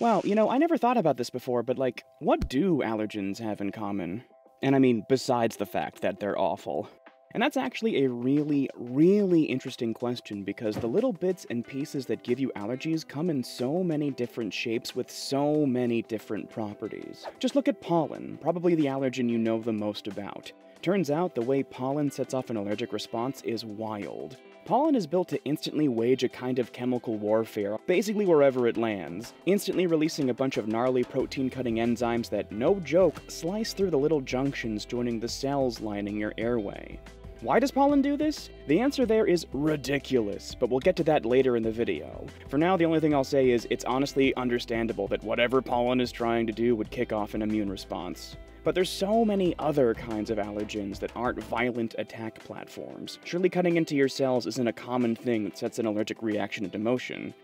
Well, you know, I never thought about this before, but like, what do allergens have in common? And I mean, besides the fact that they're awful. And that's actually a really, really interesting question because the little bits and pieces that give you allergies come in so many different shapes with so many different properties. Just look at pollen, probably the allergen you know the most about. Turns out the way pollen sets off an allergic response is wild. Pollen is built to instantly wage a kind of chemical warfare, basically wherever it lands, instantly releasing a bunch of gnarly protein cutting enzymes that, no joke, slice through the little junctions joining the cells lining your airway. Why does pollen do this? The answer there is ridiculous, but we'll get to that later in the video. For now, the only thing I'll say is it's honestly understandable that whatever pollen is trying to do would kick off an immune response. But there's so many other kinds of allergens that aren't violent attack platforms. Surely cutting into your cells isn't a common thing that sets an allergic reaction into motion.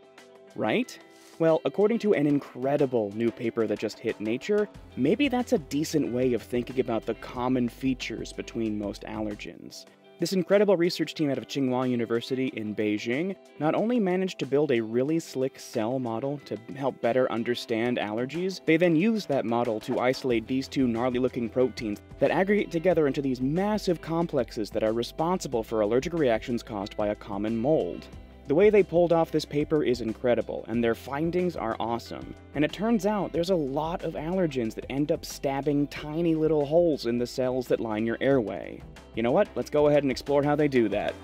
Right? Well, according to an incredible new paper that just hit Nature, maybe that's a decent way of thinking about the common features between most allergens. This incredible research team out of Tsinghua University in Beijing not only managed to build a really slick cell model to help better understand allergies, they then used that model to isolate these two gnarly looking proteins that aggregate together into these massive complexes that are responsible for allergic reactions caused by a common mold. The way they pulled off this paper is incredible, and their findings are awesome. And it turns out there's a lot of allergens that end up stabbing tiny little holes in the cells that line your airway. You know what? Let's go ahead and explore how they do that.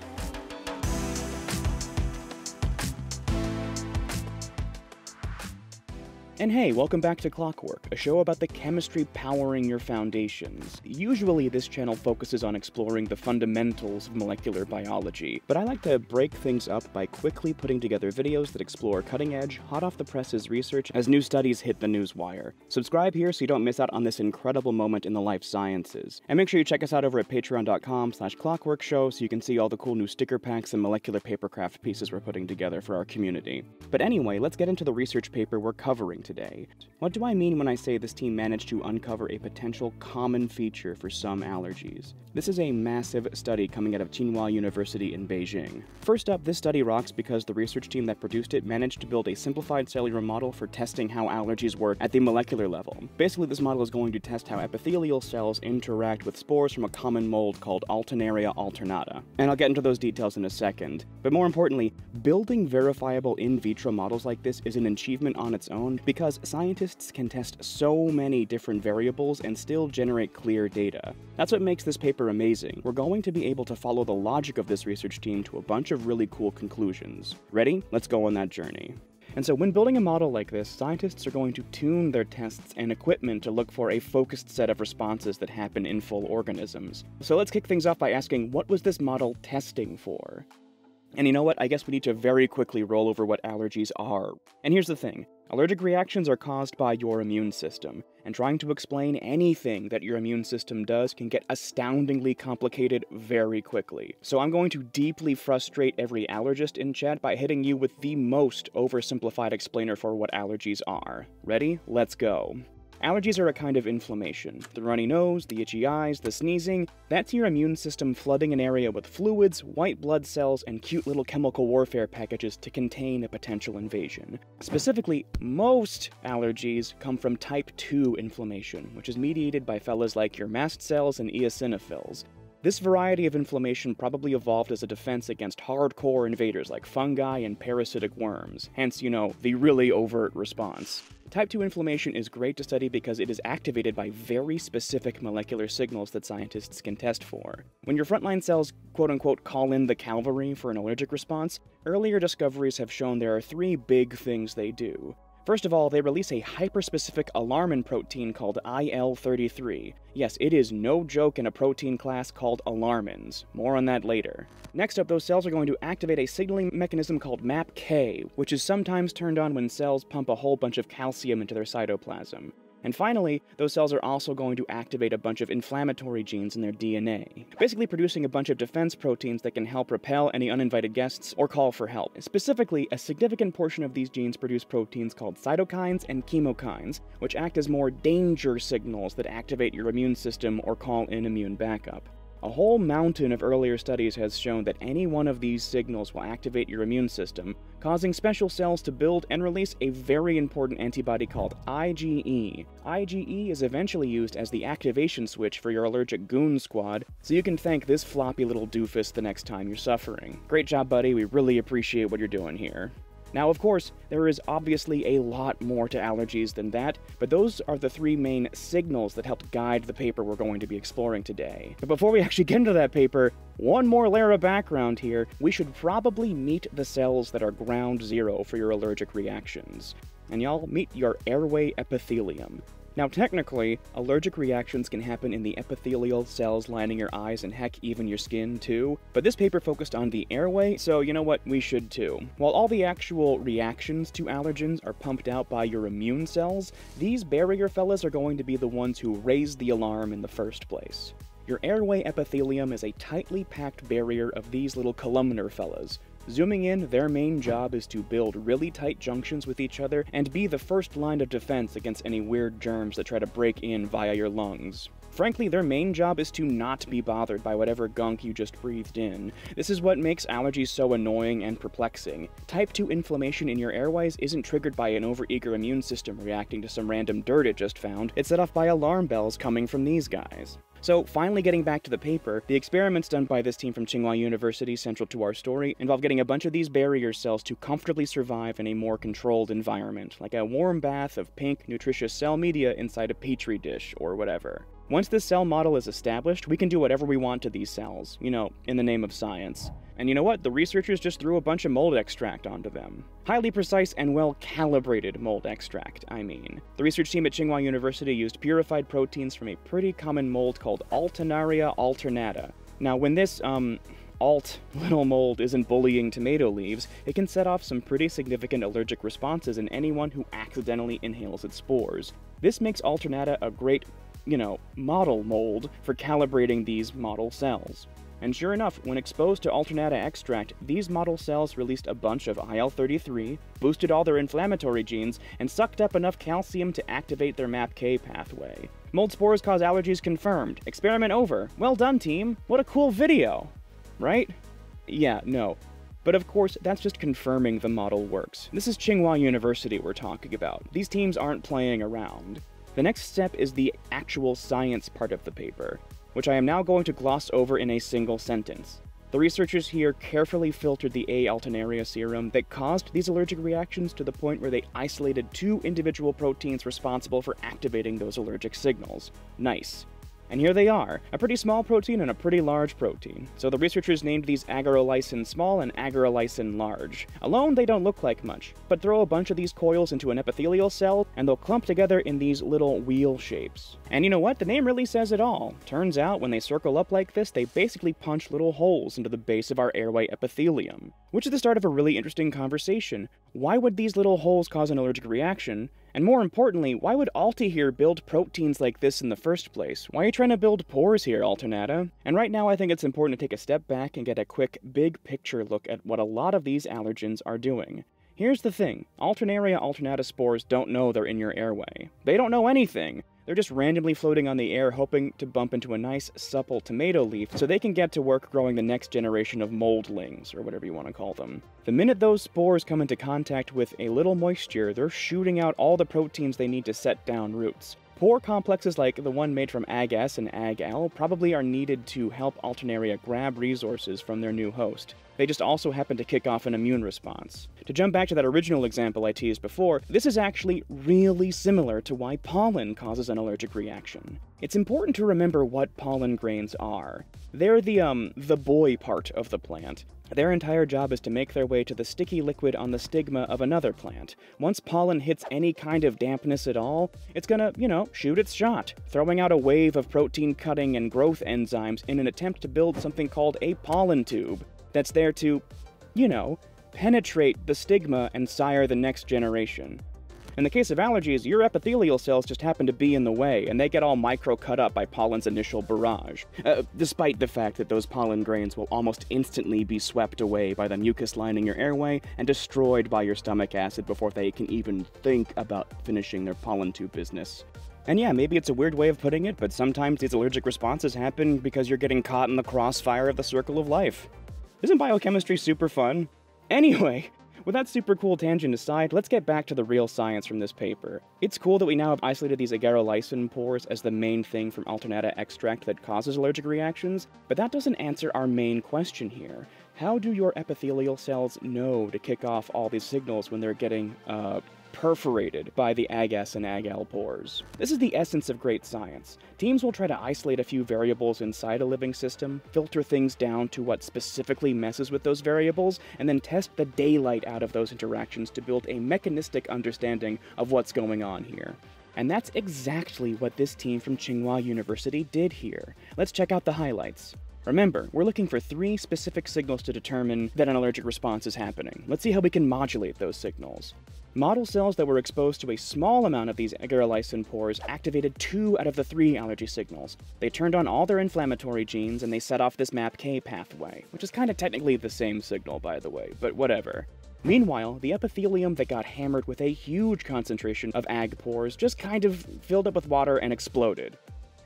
And hey, welcome back to Clockwork, a show about the chemistry powering your foundations. Usually, this channel focuses on exploring the fundamentals of molecular biology, but I like to break things up by quickly putting together videos that explore cutting edge, hot off the presses research as new studies hit the newswire. Subscribe here so you don't miss out on this incredible moment in the life sciences. And make sure you check us out over at patreon.com slash clockworkshow so you can see all the cool new sticker packs and molecular papercraft pieces we're putting together for our community. But anyway, let's get into the research paper we're covering today. What do I mean when I say this team managed to uncover a potential common feature for some allergies? This is a massive study coming out of Tsinghua University in Beijing. First up, this study rocks because the research team that produced it managed to build a simplified cellular model for testing how allergies work at the molecular level. Basically, this model is going to test how epithelial cells interact with spores from a common mold called Alternaria alternata. And I'll get into those details in a second. But more importantly, building verifiable in vitro models like this is an achievement on its own because scientists can test so many different variables and still generate clear data. That's what makes this paper amazing. We're going to be able to follow the logic of this research team to a bunch of really cool conclusions. Ready? Let's go on that journey. And so, when building a model like this, scientists are going to tune their tests and equipment to look for a focused set of responses that happen in full organisms. So, let's kick things off by asking what was this model testing for? And you know what? I guess we need to very quickly roll over what allergies are. And here's the thing allergic reactions are caused by your immune system, and trying to explain anything that your immune system does can get astoundingly complicated very quickly. So I'm going to deeply frustrate every allergist in chat by hitting you with the most oversimplified explainer for what allergies are. Ready? Let's go. Allergies are a kind of inflammation. The runny nose, the itchy eyes, the sneezing, that's your immune system flooding an area with fluids, white blood cells, and cute little chemical warfare packages to contain a potential invasion. Specifically, most allergies come from type 2 inflammation, which is mediated by fellas like your mast cells and eosinophils. This variety of inflammation probably evolved as a defense against hardcore invaders like fungi and parasitic worms, hence, you know, the really overt response. Type 2 inflammation is great to study because it is activated by very specific molecular signals that scientists can test for. When your frontline cells quote unquote call in the cavalry for an allergic response, earlier discoveries have shown there are three big things they do. First of all, they release a hyperspecific alarmin protein called IL33. Yes, it is no joke in a protein class called alarmins. More on that later. Next up, those cells are going to activate a signaling mechanism called MAPK, which is sometimes turned on when cells pump a whole bunch of calcium into their cytoplasm. And finally, those cells are also going to activate a bunch of inflammatory genes in their DNA, basically producing a bunch of defense proteins that can help repel any uninvited guests or call for help. Specifically, a significant portion of these genes produce proteins called cytokines and chemokines, which act as more danger signals that activate your immune system or call in immune backup. A whole mountain of earlier studies has shown that any one of these signals will activate your immune system, causing special cells to build and release a very important antibody called IgE. IgE is eventually used as the activation switch for your allergic goon squad, so you can thank this floppy little doofus the next time you're suffering. Great job, buddy. We really appreciate what you're doing here. Now, of course, there is obviously a lot more to allergies than that, but those are the three main signals that helped guide the paper we're going to be exploring today. But before we actually get into that paper, one more layer of background here, we should probably meet the cells that are ground zero for your allergic reactions. And y'all, meet your airway epithelium. Now, technically, allergic reactions can happen in the epithelial cells lining your eyes and heck, even your skin too, but this paper focused on the airway, so you know what, we should too. While all the actual reactions to allergens are pumped out by your immune cells, these barrier fellas are going to be the ones who raise the alarm in the first place. Your airway epithelium is a tightly packed barrier of these little columnar fellas, Zooming in, their main job is to build really tight junctions with each other and be the first line of defense against any weird germs that try to break in via your lungs. Frankly, their main job is to not be bothered by whatever gunk you just breathed in. This is what makes allergies so annoying and perplexing. Type 2 inflammation in your airways isn't triggered by an overeager immune system reacting to some random dirt it just found, it's set off by alarm bells coming from these guys. So, finally getting back to the paper, the experiments done by this team from Tsinghua University central to our story involve getting a bunch of these barrier cells to comfortably survive in a more controlled environment, like a warm bath of pink, nutritious cell media inside a petri dish or whatever. Once this cell model is established, we can do whatever we want to these cells, you know, in the name of science. And you know what? The researchers just threw a bunch of mold extract onto them. Highly precise and well calibrated mold extract, I mean. The research team at Tsinghua University used purified proteins from a pretty common mold called Alternaria alternata. Now, when this, um, alt little mold isn't bullying tomato leaves, it can set off some pretty significant allergic responses in anyone who accidentally inhales its spores. This makes Alternata a great, you know, model mold for calibrating these model cells. And sure enough, when exposed to Alternata extract, these model cells released a bunch of IL-33, boosted all their inflammatory genes, and sucked up enough calcium to activate their MAPK pathway. Mold spores cause allergies confirmed. Experiment over. Well done, team. What a cool video. Right? Yeah, no. But of course, that's just confirming the model works. This is Tsinghua University we're talking about. These teams aren't playing around. The next step is the actual science part of the paper which I am now going to gloss over in a single sentence. The researchers here carefully filtered the A. alternaria serum that caused these allergic reactions to the point where they isolated two individual proteins responsible for activating those allergic signals. Nice. And here they are, a pretty small protein and a pretty large protein. So the researchers named these aegerolysin small and aegerolysin large. Alone, they don't look like much, but throw a bunch of these coils into an epithelial cell, and they'll clump together in these little wheel shapes. And you know what? The name really says it all. Turns out, when they circle up like this, they basically punch little holes into the base of our airway epithelium. Which is the start of a really interesting conversation. Why would these little holes cause an allergic reaction? And more importantly, why would Alti here build proteins like this in the first place? Why are you trying to build pores here, Alternata? And right now I think it's important to take a step back and get a quick, big picture look at what a lot of these allergens are doing. Here's the thing, Alternaria alternata spores don't know they're in your airway. They don't know anything. They're just randomly floating on the air hoping to bump into a nice, supple tomato leaf so they can get to work growing the next generation of moldlings, or whatever you want to call them. The minute those spores come into contact with a little moisture, they're shooting out all the proteins they need to set down roots. Pore complexes like the one made from Ag-S and Ag-L probably are needed to help Alternaria grab resources from their new host. They just also happen to kick off an immune response. To jump back to that original example I teased before, this is actually really similar to why pollen causes an allergic reaction. It's important to remember what pollen grains are. They're the, um, the boy part of the plant. Their entire job is to make their way to the sticky liquid on the stigma of another plant. Once pollen hits any kind of dampness at all, it's gonna, you know, shoot its shot, throwing out a wave of protein cutting and growth enzymes in an attempt to build something called a pollen tube that's there to, you know, penetrate the stigma and sire the next generation. In the case of allergies, your epithelial cells just happen to be in the way, and they get all micro cut up by pollen's initial barrage, uh, despite the fact that those pollen grains will almost instantly be swept away by the mucus lining your airway and destroyed by your stomach acid before they can even think about finishing their pollen tube business. And yeah, maybe it's a weird way of putting it, but sometimes these allergic responses happen because you're getting caught in the crossfire of the circle of life. Isn't biochemistry super fun? Anyway, with that super cool tangent aside, let's get back to the real science from this paper. It's cool that we now have isolated these aegerolysin pores as the main thing from Alternata extract that causes allergic reactions, but that doesn't answer our main question here. How do your epithelial cells know to kick off all these signals when they're getting, uh, perforated by the Ag-S and Ag-L pores. This is the essence of great science. Teams will try to isolate a few variables inside a living system, filter things down to what specifically messes with those variables, and then test the daylight out of those interactions to build a mechanistic understanding of what's going on here. And that's exactly what this team from Tsinghua University did here. Let's check out the highlights. Remember, we're looking for three specific signals to determine that an allergic response is happening. Let's see how we can modulate those signals. Model cells that were exposed to a small amount of these aegerolysin pores activated two out of the three allergy signals. They turned on all their inflammatory genes and they set off this MAPK pathway, which is kind of technically the same signal, by the way, but whatever. Meanwhile, the epithelium that got hammered with a huge concentration of ag pores just kind of filled up with water and exploded.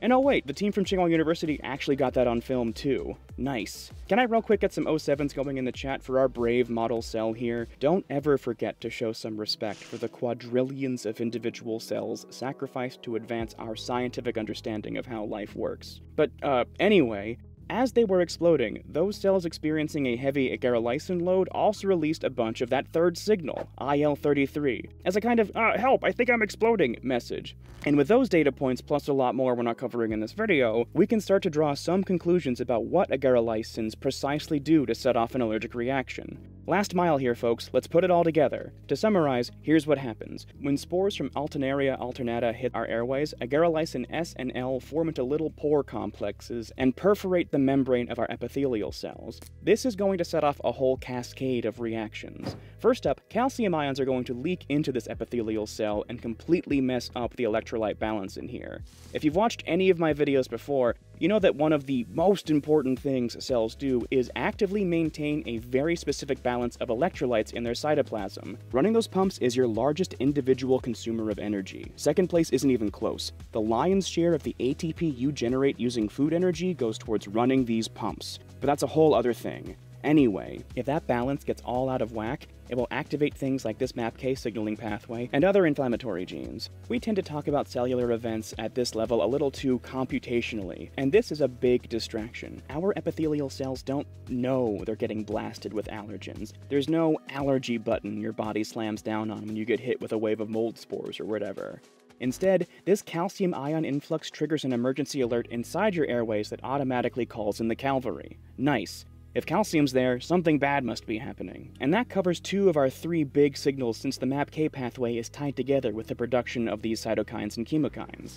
And oh wait, the team from Tsinghua University actually got that on film too. Nice. Can I real quick get some 07s going in the chat for our brave model cell here? Don't ever forget to show some respect for the quadrillions of individual cells sacrificed to advance our scientific understanding of how life works. But, uh, anyway, as they were exploding, those cells experiencing a heavy aegerolysin load also released a bunch of that third signal, IL-33, as a kind of, uh, help, I think I'm exploding message. And with those data points, plus a lot more we're not covering in this video, we can start to draw some conclusions about what aegerolysins precisely do to set off an allergic reaction. Last mile here, folks, let's put it all together. To summarize, here's what happens. When spores from Alternaria alternata hit our airways, aegerolysin S and L form into little pore complexes and perforate the membrane of our epithelial cells. This is going to set off a whole cascade of reactions. First up, calcium ions are going to leak into this epithelial cell and completely mess up the electrolyte balance in here. If you've watched any of my videos before, you know that one of the most important things cells do is actively maintain a very specific balance of electrolytes in their cytoplasm. Running those pumps is your largest individual consumer of energy. Second place isn't even close. The lion's share of the ATP you generate using food energy goes towards running these pumps. But that's a whole other thing. Anyway, if that balance gets all out of whack, it will activate things like this MAPK signaling pathway and other inflammatory genes. We tend to talk about cellular events at this level a little too computationally, and this is a big distraction. Our epithelial cells don't know they're getting blasted with allergens. There's no allergy button your body slams down on when you get hit with a wave of mold spores or whatever. Instead, this calcium ion influx triggers an emergency alert inside your airways that automatically calls in the cavalry. Nice. If calcium's there, something bad must be happening. And that covers two of our three big signals since the MAPK pathway is tied together with the production of these cytokines and chemokines.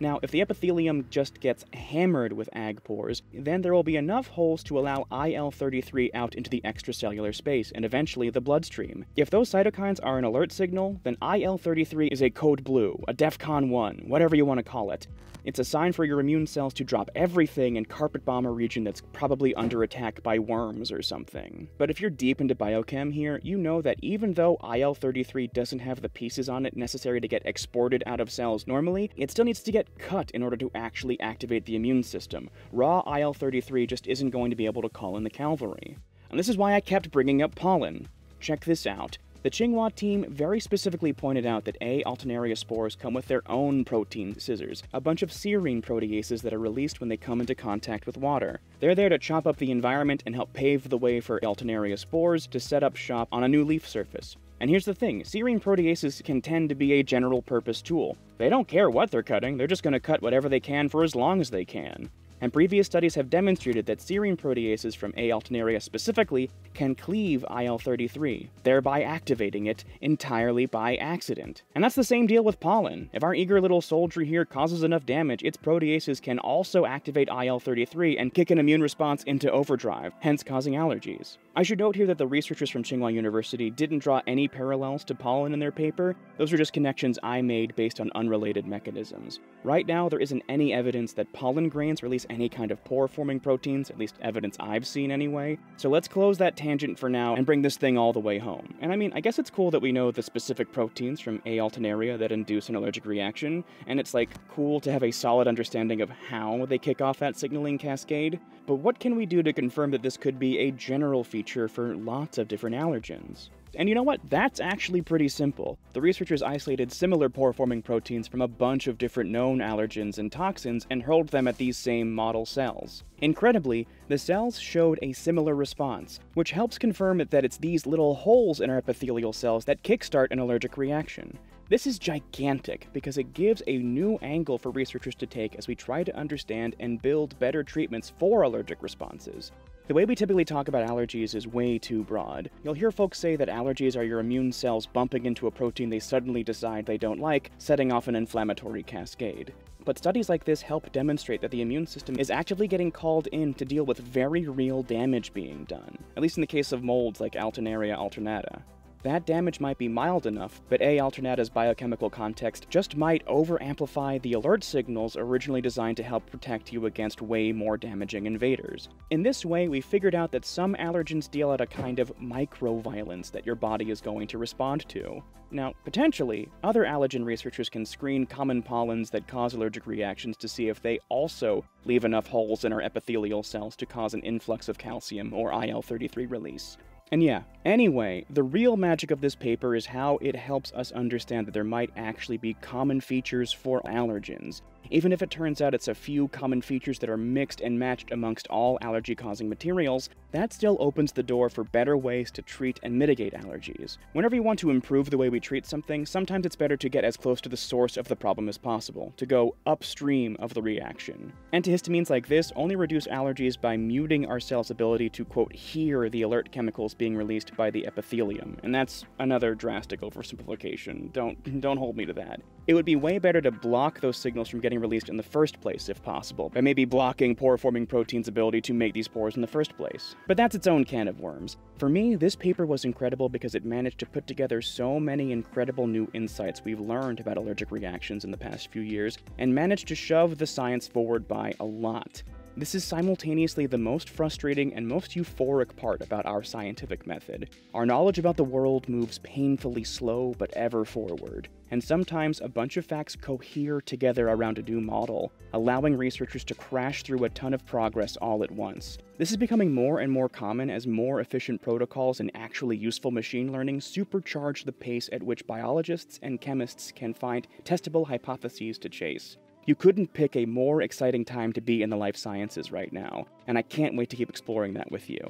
Now, if the epithelium just gets hammered with ag pores, then there will be enough holes to allow IL-33 out into the extracellular space and eventually the bloodstream. If those cytokines are an alert signal, then IL-33 is a code blue, a DEFCON 1, whatever you want to call it. It's a sign for your immune cells to drop everything and carpet bomb a region that's probably under attack by worms or something. But if you're deep into biochem here, you know that even though IL-33 doesn't have the pieces on it necessary to get exported out of cells normally, it still needs to get cut in order to actually activate the immune system. Raw IL-33 just isn't going to be able to call in the cavalry. And this is why I kept bringing up pollen. Check this out. The Tsinghua team very specifically pointed out that A. alternaria spores come with their own protein scissors, a bunch of serine proteases that are released when they come into contact with water. They're there to chop up the environment and help pave the way for alternaria spores to set up shop on a new leaf surface. And here's the thing, serine proteases can tend to be a general purpose tool. They don't care what they're cutting, they're just going to cut whatever they can for as long as they can. And previous studies have demonstrated that serine proteases from A. alternaria specifically can cleave IL-33, thereby activating it entirely by accident. And that's the same deal with pollen. If our eager little soldier here causes enough damage, its proteases can also activate IL-33 and kick an immune response into overdrive, hence causing allergies. I should note here that the researchers from Tsinghua University didn't draw any parallels to pollen in their paper, those are just connections I made based on unrelated mechanisms. Right now, there isn't any evidence that pollen grains release any kind of pore forming proteins, at least evidence I've seen anyway. So let's close that tangent for now and bring this thing all the way home. And I mean, I guess it's cool that we know the specific proteins from A. alternaria that induce an allergic reaction, and it's like cool to have a solid understanding of how they kick off that signaling cascade. But what can we do to confirm that this could be a general feature for lots of different allergens? And you know what? That's actually pretty simple. The researchers isolated similar pore-forming proteins from a bunch of different known allergens and toxins and hurled them at these same model cells. Incredibly, the cells showed a similar response, which helps confirm that it's these little holes in our epithelial cells that kickstart an allergic reaction. This is gigantic because it gives a new angle for researchers to take as we try to understand and build better treatments for allergic responses. The way we typically talk about allergies is way too broad. You'll hear folks say that allergies are your immune cells bumping into a protein they suddenly decide they don't like, setting off an inflammatory cascade. But studies like this help demonstrate that the immune system is actively getting called in to deal with very real damage being done, at least in the case of molds like Alternaria alternata. That damage might be mild enough, but A. alternata's biochemical context just might over-amplify the alert signals originally designed to help protect you against way more damaging invaders. In this way, we figured out that some allergens deal out a kind of micro-violence that your body is going to respond to. Now, potentially, other allergen researchers can screen common pollens that cause allergic reactions to see if they also leave enough holes in our epithelial cells to cause an influx of calcium or IL-33 release. And yeah, anyway, the real magic of this paper is how it helps us understand that there might actually be common features for allergens, even if it turns out it's a few common features that are mixed and matched amongst all allergy causing materials, that still opens the door for better ways to treat and mitigate allergies. Whenever you want to improve the way we treat something, sometimes it's better to get as close to the source of the problem as possible, to go upstream of the reaction. Antihistamines like this only reduce allergies by muting our cell's ability to, quote, hear the alert chemicals being released by the epithelium, and that's another drastic oversimplification. Don't, don't hold me to that. It would be way better to block those signals from getting getting released in the first place, if possible, by maybe blocking pore-forming protein's ability to make these pores in the first place. But that's its own can of worms. For me, this paper was incredible because it managed to put together so many incredible new insights we've learned about allergic reactions in the past few years, and managed to shove the science forward by a lot. This is simultaneously the most frustrating and most euphoric part about our scientific method. Our knowledge about the world moves painfully slow but ever forward, and sometimes a bunch of facts cohere together around a new model, allowing researchers to crash through a ton of progress all at once. This is becoming more and more common as more efficient protocols and actually useful machine learning supercharge the pace at which biologists and chemists can find testable hypotheses to chase. You couldn't pick a more exciting time to be in the life sciences right now, and I can't wait to keep exploring that with you.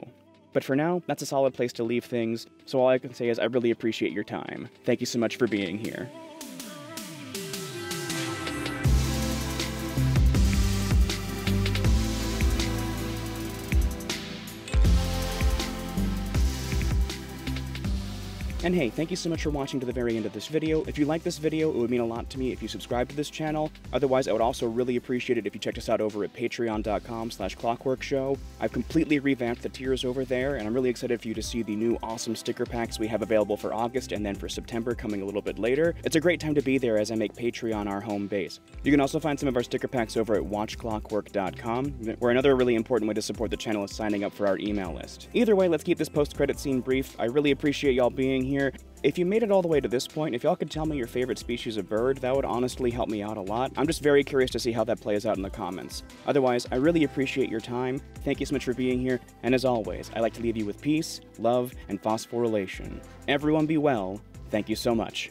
But for now, that's a solid place to leave things, so all I can say is I really appreciate your time. Thank you so much for being here. And hey, thank you so much for watching to the very end of this video. If you like this video, it would mean a lot to me if you subscribe to this channel. Otherwise, I would also really appreciate it if you checked us out over at patreon.com slash clockworkshow. I've completely revamped the tiers over there, and I'm really excited for you to see the new awesome sticker packs we have available for August and then for September coming a little bit later. It's a great time to be there as I make Patreon our home base. You can also find some of our sticker packs over at watchclockwork.com, where another really important way to support the channel is signing up for our email list. Either way, let's keep this post-credit scene brief. I really appreciate y'all being here. If you made it all the way to this point, if y'all could tell me your favorite species of bird, that would honestly help me out a lot. I'm just very curious to see how that plays out in the comments. Otherwise, I really appreciate your time. Thank you so much for being here, and as always, I like to leave you with peace, love, and phosphorylation. Everyone be well. Thank you so much.